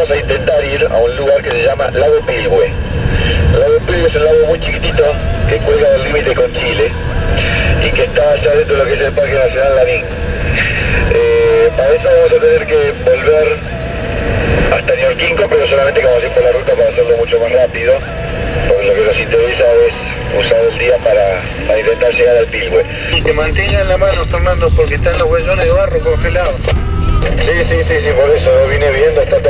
vamos a intentar ir a un lugar que se llama Lago Pilgüe. Lago Pilgüe es un lago muy chiquitito que cuelga del límite con Chile y que está allá dentro de lo que es el Parque Nacional Lavín. Eh, para eso vamos a tener que volver hasta Ñorquinco, pero solamente como así por la ruta para hacerlo mucho más rápido, porque lo que nos interesa es usar el día para, para intentar llegar al Pilgüe. Y te mantenga en la mano, Fernando, porque están los huellones de barro congelados. Sí, sí, sí, sí, por eso lo vine viendo, está terrible.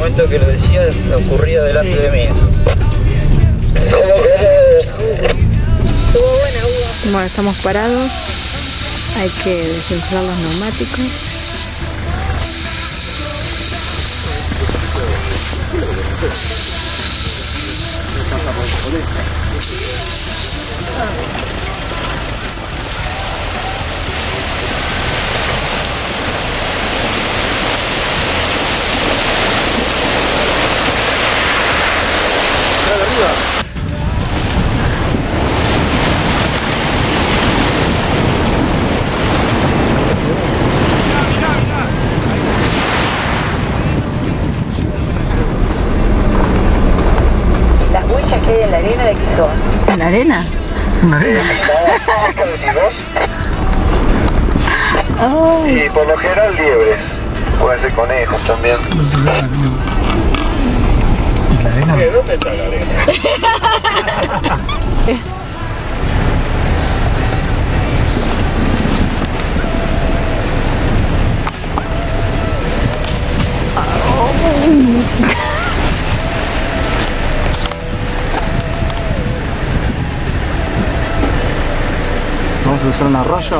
En el momento que lo decía, ocurría delante de mí. Bueno, estamos parados. Hay que desinflar los neumáticos. Las huellas que hay en la arena de qué son. ¿En la arena? Y por lo general liebres. Pueden ser conejos también. Eh, ¿Dónde está la arena? Vamos a usar un arroyo.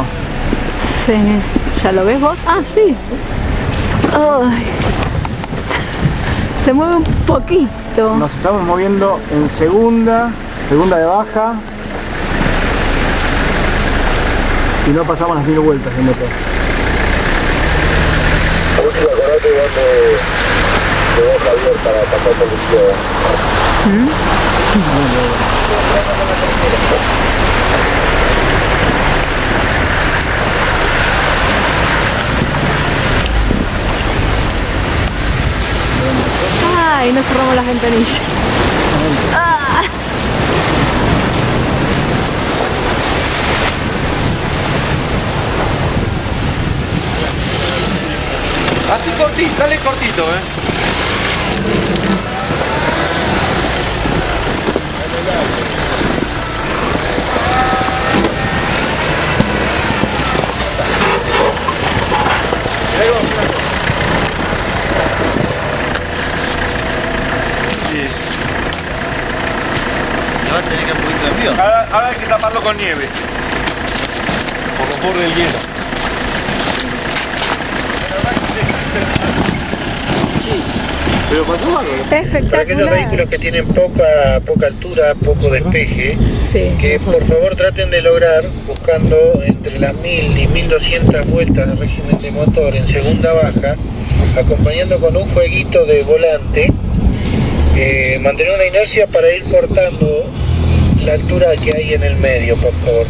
Sí. ¿Ya lo ves vos? Ah, sí. Ay. Se mueve un poquito. Nos estamos moviendo en segunda, segunda de baja. Y no pasamos las mil vueltas de motor. Último, acordate donde llegó Javier para pasar por el cielo. Ay, no cerramos las ventanillas. Ah. Así cortito, dale cortito, eh. Ahora, ahora hay que taparlo con nieve. Por los bordes del hielo. Pero pasó algo. Para aquellos Espectacular. vehículos que tienen poca, poca altura, poco despeje, Sí. que por favor traten de lograr, buscando entre las 1000 y 1200 vueltas de régimen de motor en segunda baja, acompañando con un jueguito de volante, eh, mantener una inercia para ir cortando la altura que hay en el medio, por favor.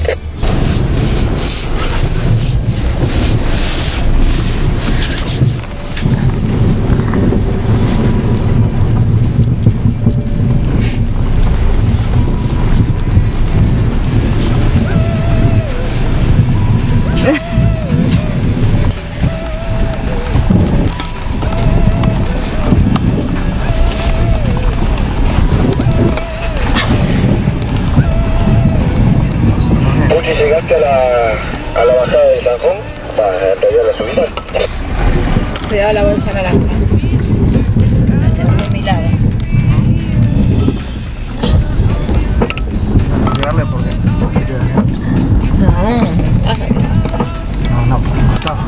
Cuidado la bolsa naranja. La tenemos a mi lado. Llegarle porque no se queda. No, no, por el costado.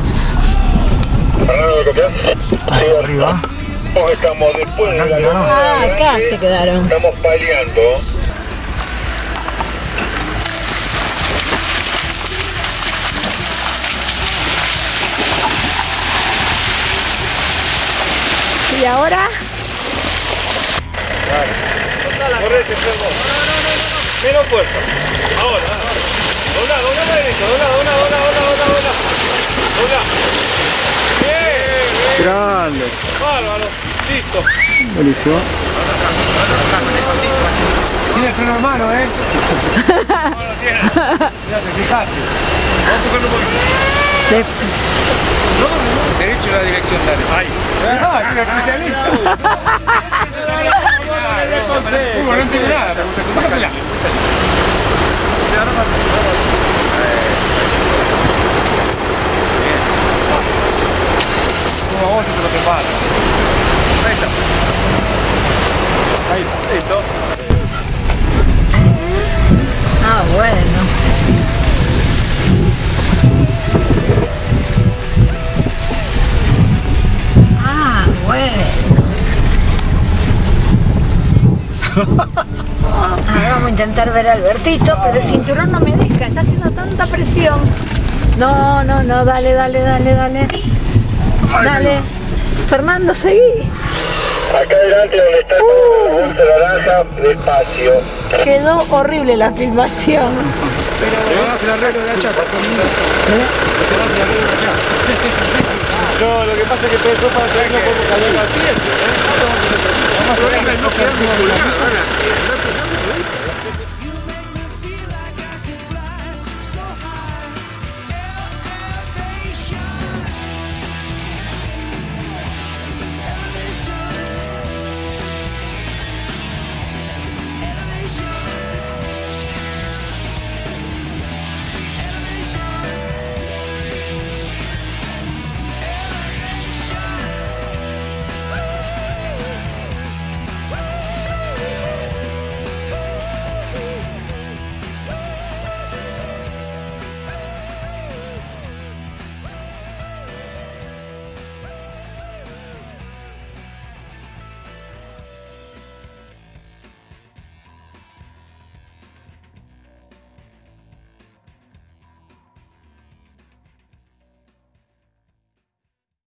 Fernando, ¿me copias? Ahí arriba. Estamos después de se quedaron. Ah, acá se quedaron. Estamos paliando. Y ahora, Correte, Fermo. Menos fuerza. Ahora, ahora. Dobla, dobla la derecha. Dobla, dobla, dobla, dobla, dobla, dobla. Dobla. Grande. Bárbaro. Listo. Buenísimo. Tiene el freno en mano, ¿eh? No lo tiene. Fíjate, fíjate. Vamos a tocarlo un poquito. Derecho a la dirección, dale. Ahí. No, es un especialista. No vos se te lo prepara. Ahí está. Ahí está. Listo. Ah, bueno. Ah, bueno. Ahora vamos a intentar ver a Albertito, pero el cinturón no me deja, está haciendo tanta presión. No, no, no, dale, dale, dale, dale. Dale. Fernando, seguí. Acá adelante donde está Uh. el naranja, despacio. Quedó horrible la filmación. A arreglo de la chapa. No, lo que pasa es que todo para hacer no podemos. No quedamos colgados, ahora.